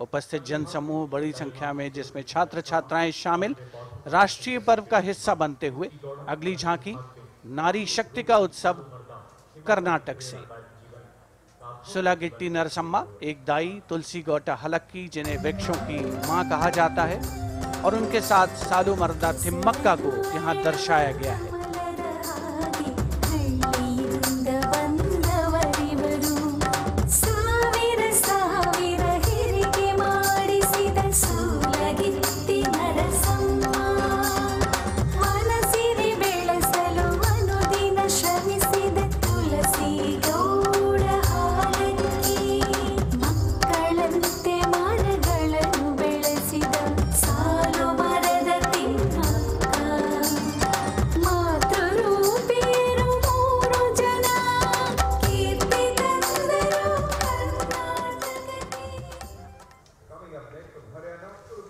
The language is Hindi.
उपस्थित जनसमूह बड़ी संख्या में, जिसमें छात्र छात्राएँ शामिल। राष्ट्रीय पर्व का हिस्सा बनते हुए अगली झांकी, नारी शक्ति का उत्सव कर्नाटक से। सुलागिट्टी नरसम्मा, एक दाई तुलसी गौटा हलक्की, जिन्हें वृक्षों की माँ कहा जाता है, और उनके साथ सालू मरदा थिम्मक्का को यहाँ दर्शाया गया है। but I have not